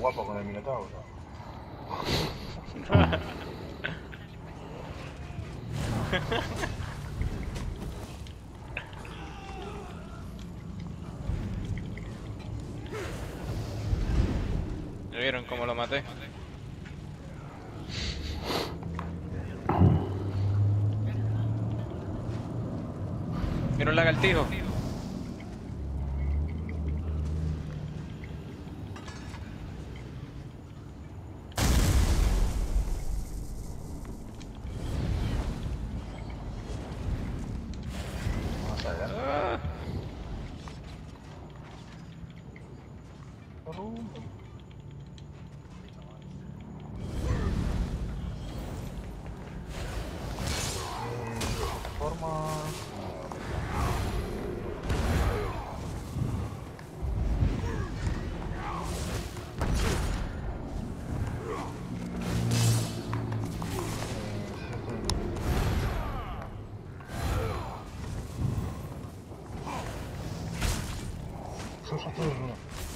guapo con el minotauro. ¿Ya vieron cómo lo maté? Un lagartijo. 바로 forma. Só.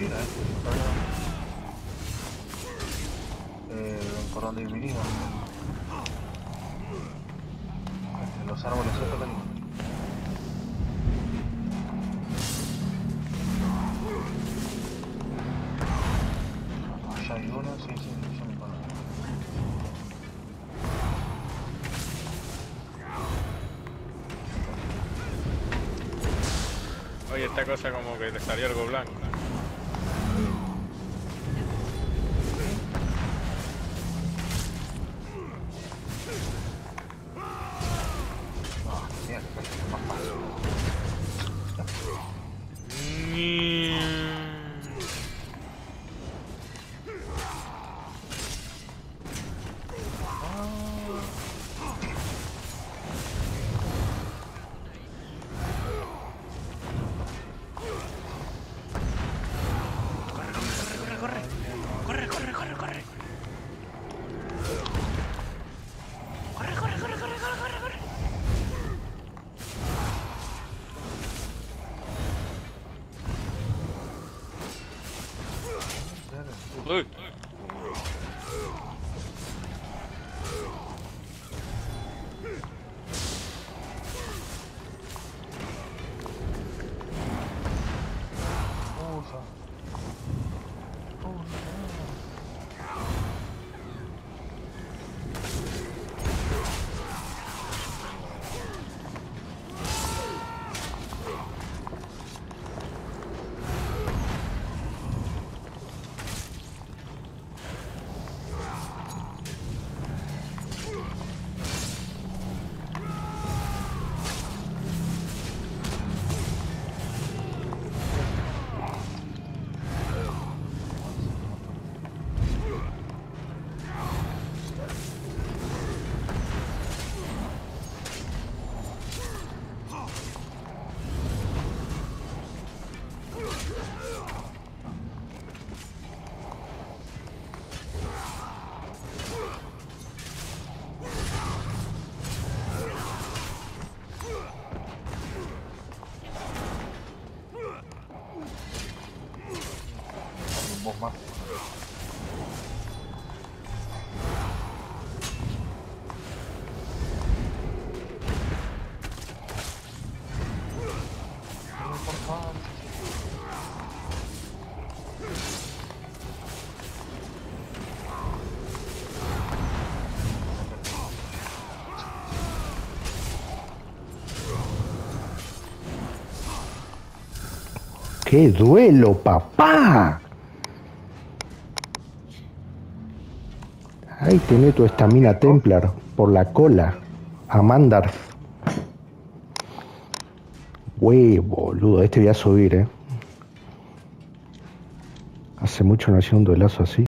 Una, ¿eh? Eh, por donde vinimos. En los árboles ya me conozco. Oye, esta cosa como que te salió algo blanco. Luke. Luke. ¡Qué duelo, papá! Ahí tenés tu estamina Templar por la cola. Amandar. Güey, boludo, este voy a subir, eh. Hace mucho no hacía un duelazo así.